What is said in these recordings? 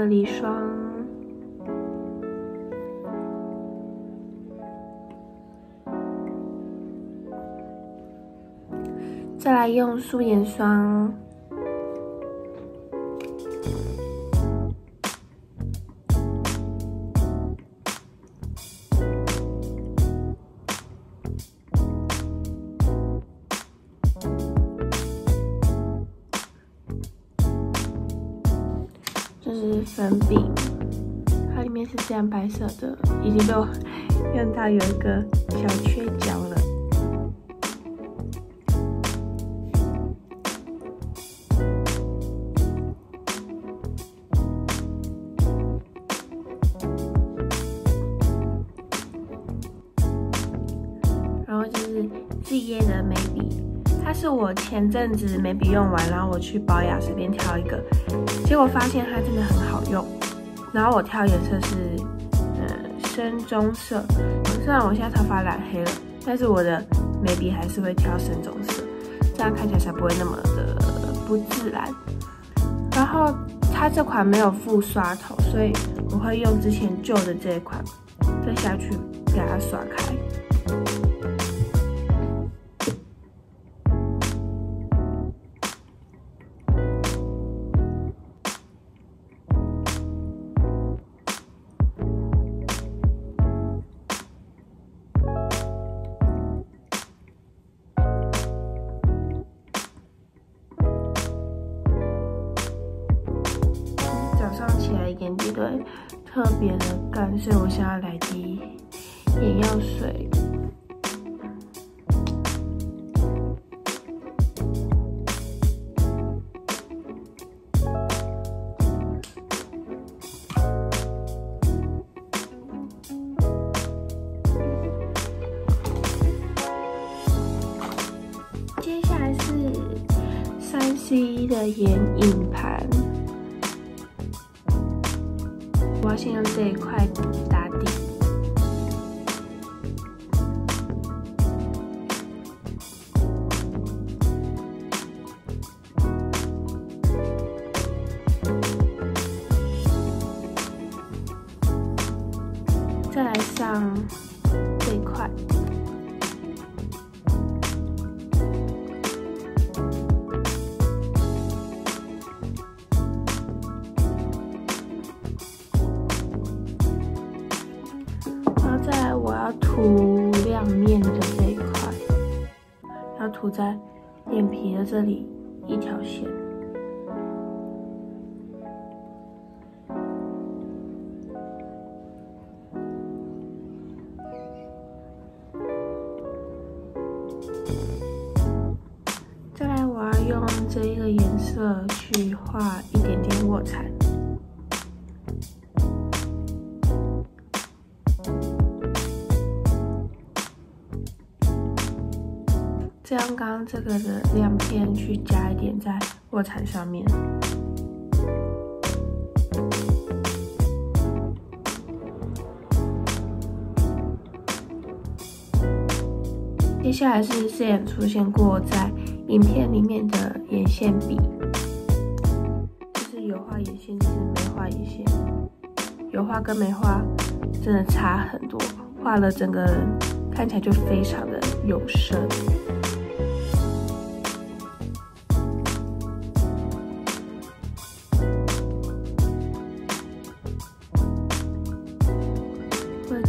隔离霜，再来用素颜霜。这是粉饼，它里面是这样白色的，已经被我用到有一个小缺角了。然后就是 Z 的眉笔。它是我前阵子眉笔用完，然后我去保养随便挑一个，结果发现它真的很好用。然后我挑颜色是，嗯，深棕色。虽然我现在头发染黑了，但是我的眉笔还是会挑深棕色，这样看起来才不会那么的不自然。然后它这款没有附刷头，所以我会用之前旧的这一款，再下去给它刷开。上起来眼睛都特别的干，所以我现在来滴眼药水。接下来是三 C 的眼影盘。先用这一块打在眼皮的这里一条线。再来，我要用这一个颜色去画一点点卧蚕。刚刚这个的亮片去加一点在卧蚕上面。接下来是之前出现过在影片里面的眼线笔，就是有画眼线，就是没画眼线。有画跟没画真的差很多，画了整个人看起来就非常的有神。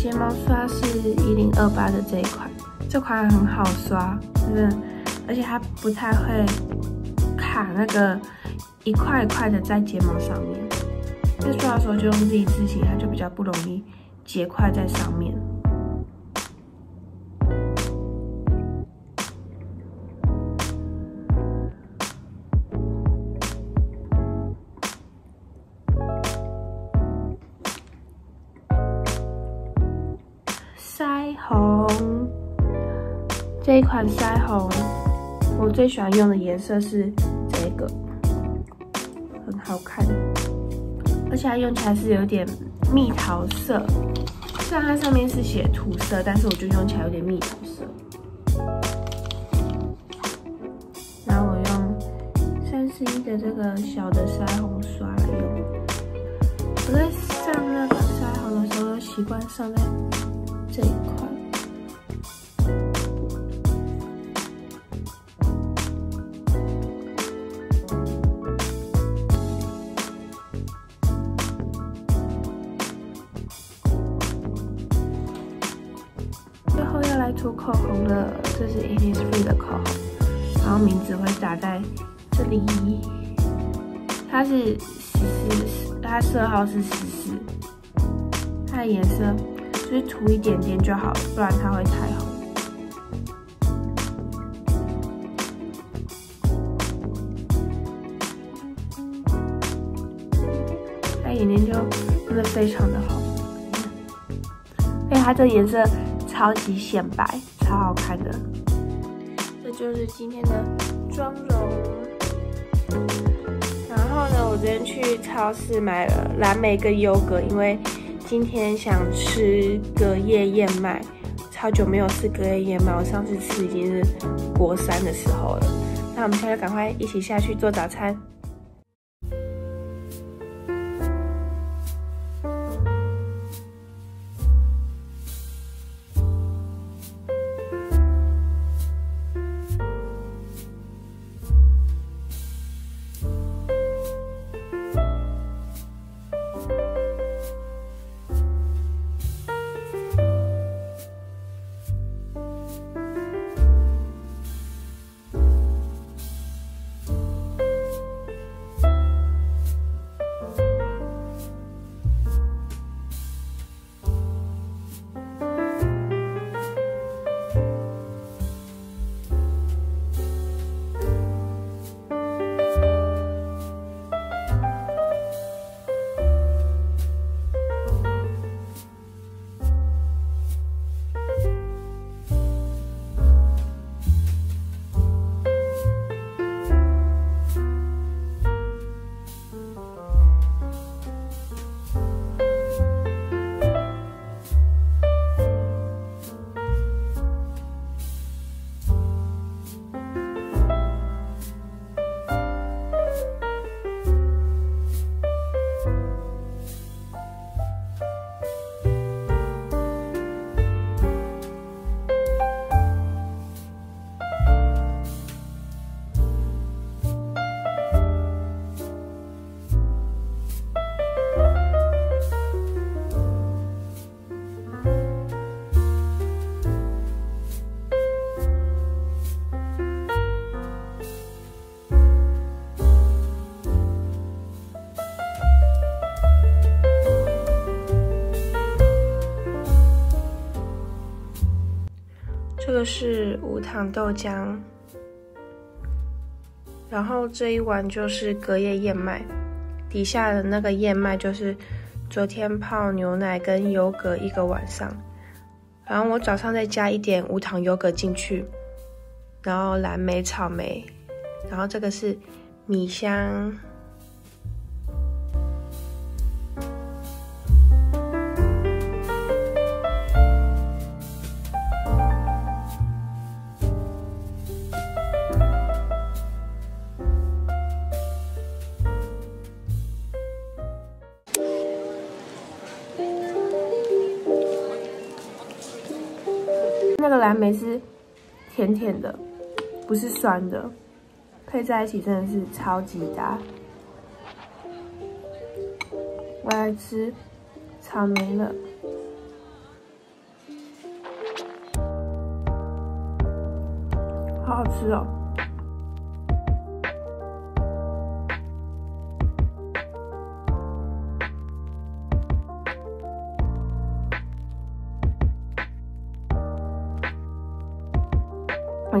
睫毛刷是一零二八的这一款，这款很好刷，真的，而且它不太会卡那个一块一块的在睫毛上面。在刷的时候就用自己自行，它就比较不容易结块在上面。红这一款腮红，我最喜欢用的颜色是这个，很好看，而且它用起来是有点蜜桃色。虽然它上面是写土色，但是我觉得用起来有点蜜桃色。然后我用三 C 的这个小的腮红刷来用。我在上那个腮红的时候，习惯上在这一块。涂口红了，这是 Innisfree 的口红，然后名字会打在这里。它是十四，它色号是十四，它的颜色就是涂一点点就好，不然它会太红。它眼睛就真的非常的红，而且它这颜色。超级显白，超好看的。这就是今天的妆容。然后呢，我昨天去超市买了蓝莓跟优格，因为今天想吃隔夜燕麦，超久没有吃隔夜燕麦，我上次吃已经是国三的时候了。那我们现在赶快一起下去做早餐。个是无糖豆浆，然后这一碗就是隔夜燕麦，底下的那个燕麦就是昨天泡牛奶跟优格一个晚上，然后我早上再加一点无糖优格进去，然后蓝莓、草莓，然后这个是米香。蓝莓是甜甜的，不是酸的，配在一起真的是超级搭。我来吃草莓了，好好吃哦。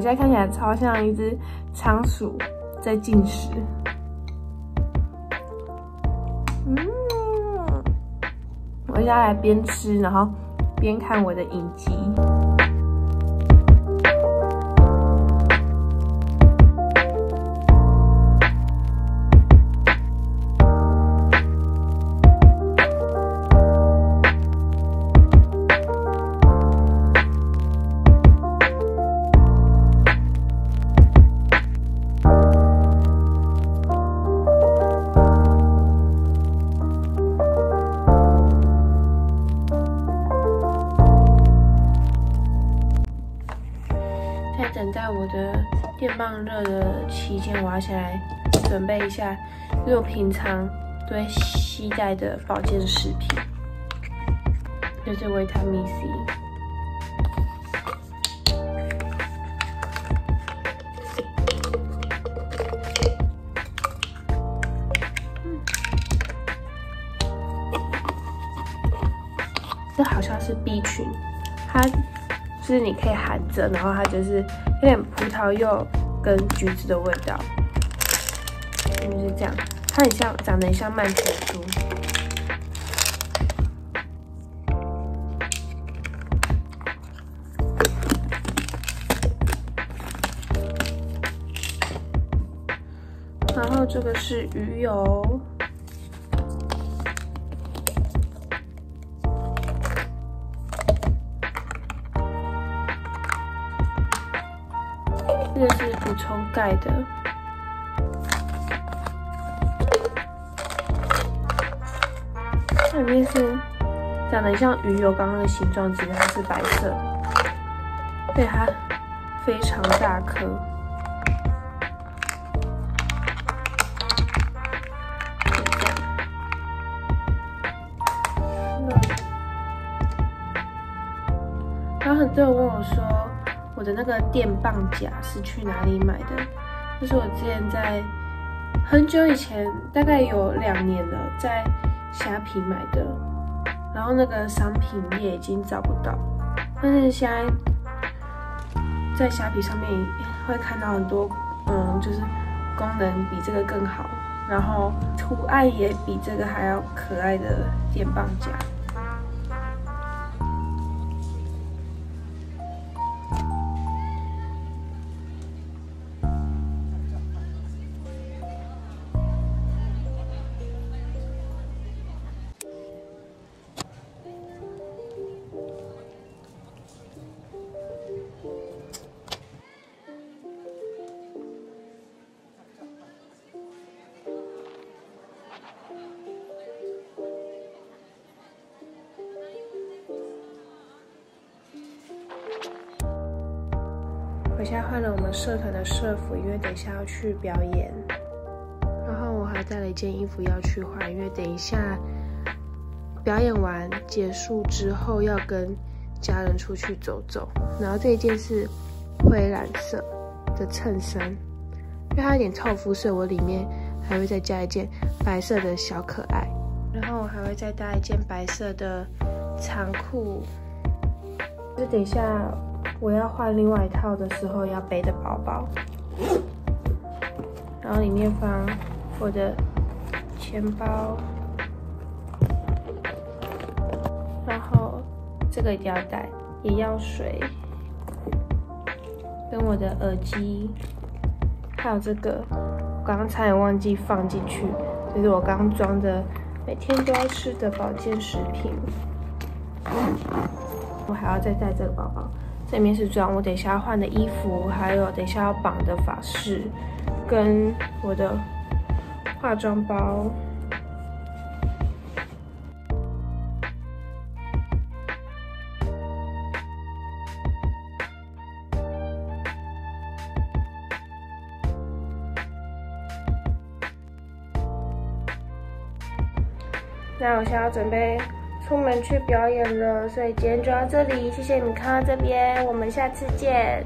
现在看起来超像一只仓鼠在进食。嗯，我现在来边吃，然后边看我的影集。棒热的期间，我要先来准备一下，因为我平常都会携带的保健食品，就是维他命 C。这好像是 B 群，它就是你可以含着，然后它就是有点葡萄柚跟橘子的味道，就是这样。它很像，长得很像曼陀珠。然后这个是鱼油。盖的，这里面是长得像鱼油刚刚的形状，只是它是白色，对它非常大颗。然后很多人问我说。那个电棒夹是去哪里买的？就是我之前在很久以前，大概有两年了，在虾皮买的。然后那个商品页已经找不到，但是现在在虾皮上面会看到很多，嗯，就是功能比这个更好，然后图案也比这个还要可爱的电棒夹。我现在换了我们社团的社服，因为等一下要去表演。然后我还带了一件衣服要去换，因为等一下表演完结束之后要跟家人出去走走。然后这一件是灰蓝色的衬衫，因为它有点透肤，所以我里面还会再加一件白色的小可爱。然后我还会再搭一件白色的长裤。就等一下。我要换另外一套的时候要背的包包，然后里面放我的钱包，然后这个一定要带，眼药水，跟我的耳机，还有这个，我刚刚差点忘记放进去，这是我刚装的每天都要吃的保健食品，我还要再带这个包包。这面是装我等下要换的衣服，还有等下要绑的发饰，跟我的化妆包。那我现在要准备。出门去表演了，所以今天就到这里。谢谢你看到这边，我们下次见。